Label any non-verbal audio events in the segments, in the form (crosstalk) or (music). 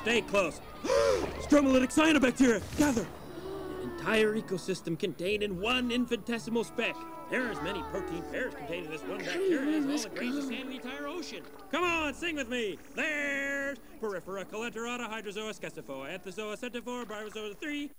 stay close. (gasps) Stromolytic cyanobacteria, gather. The entire ecosystem contained in one infinitesimal speck. There are as many protein pairs contained in this one bacteria as all the grains of sand in the entire ocean. Come on, sing with me. There's Porifera, Coelenterata, Hydrozoa, Scyphozoa, Anthozoa, Ctenophora, Bryozoa 3,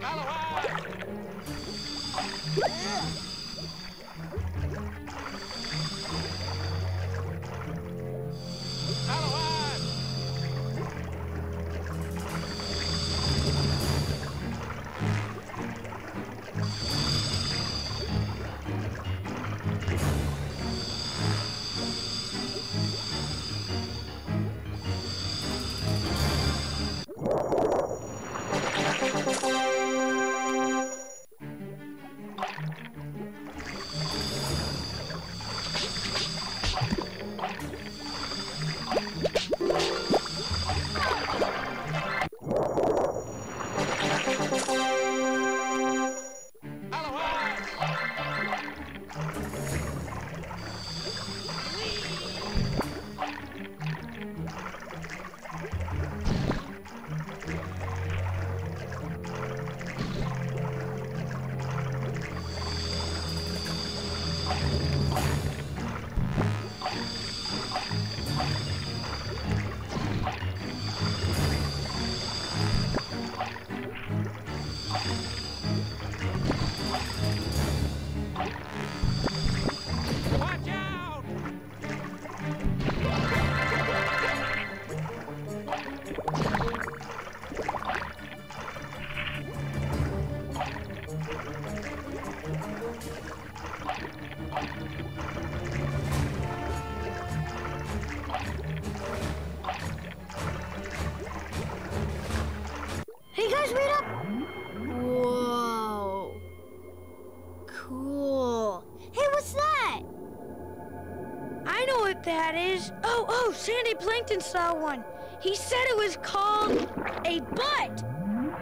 Malawai! Sandy Plankton saw one. He said it was called a butt.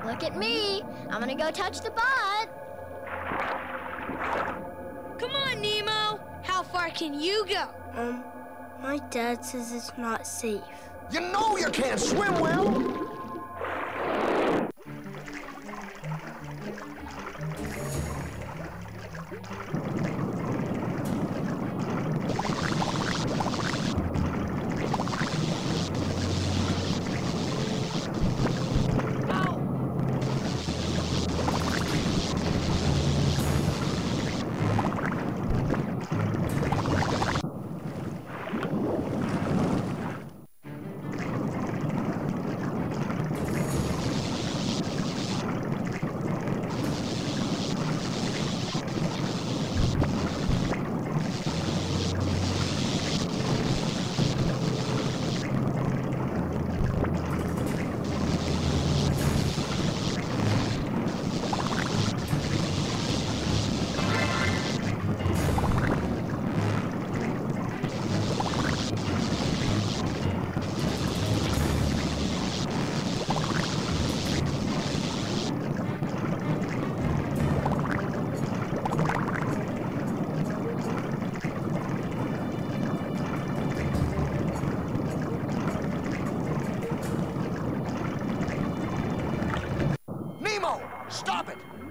Look at me. I'm gonna go touch the butt. Come on, Nemo. How far can you go? Um, my dad says it's not safe. You know you can't swim well.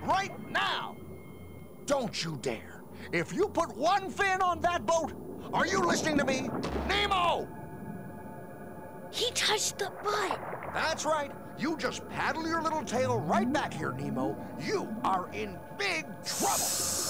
Right now! Don't you dare! If you put one fin on that boat, are you listening to me? Nemo! He touched the butt. That's right. You just paddle your little tail right back here, Nemo. You are in big trouble.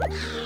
What?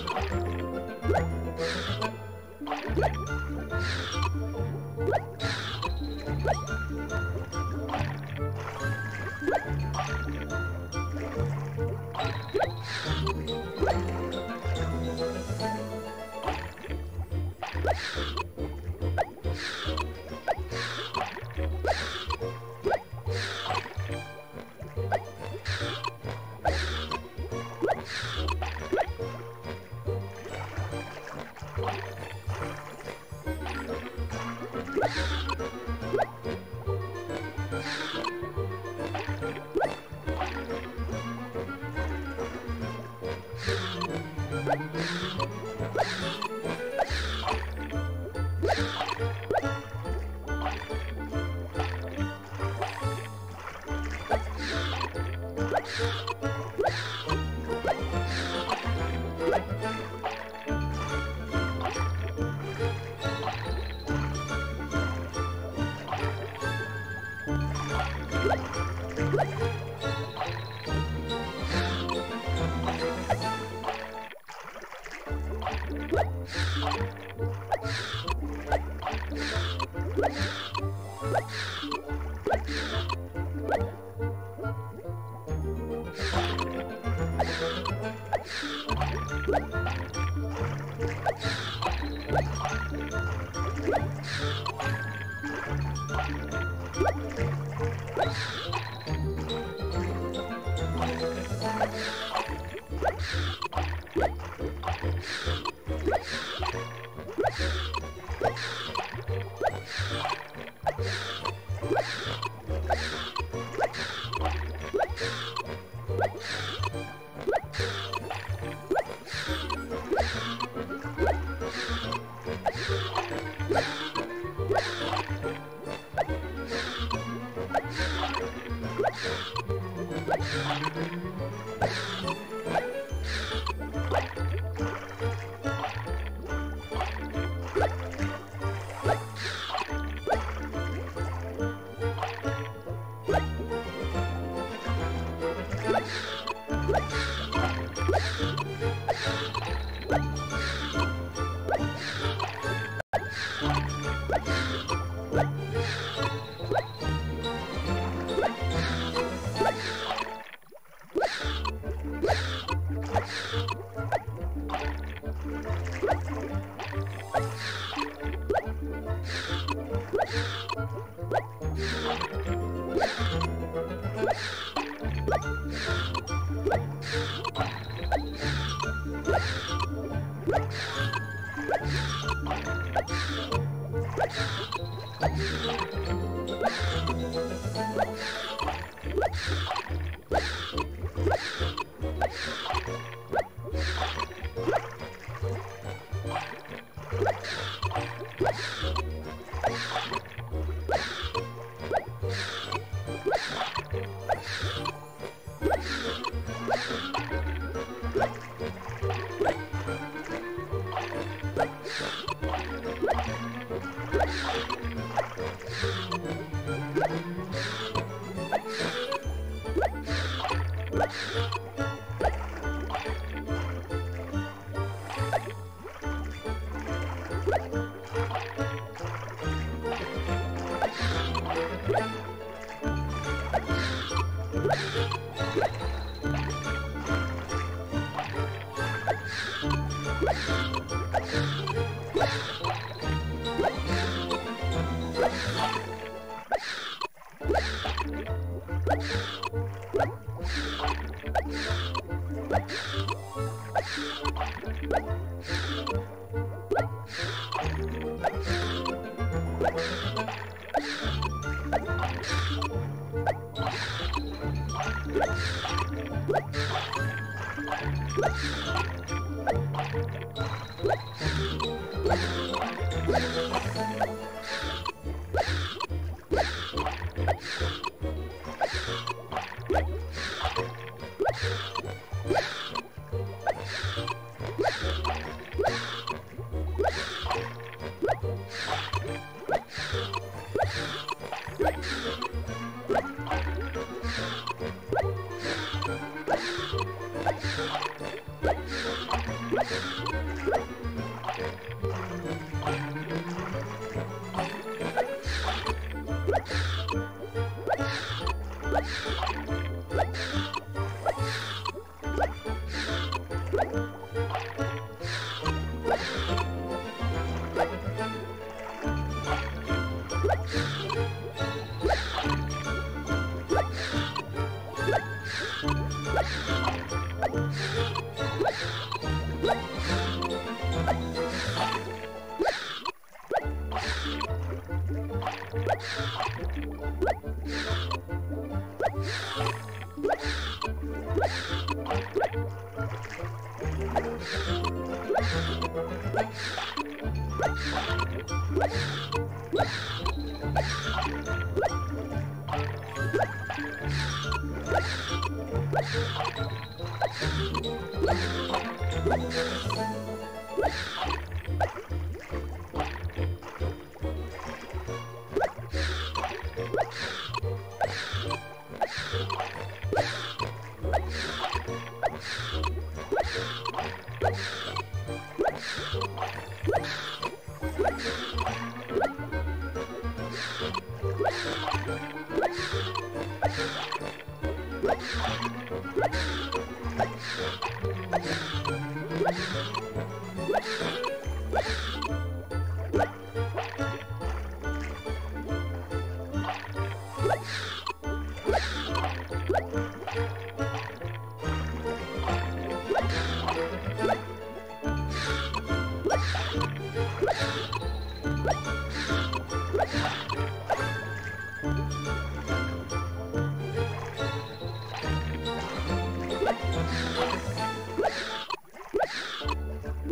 Ha ha ha! Oh, my God. you あっ。What?